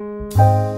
you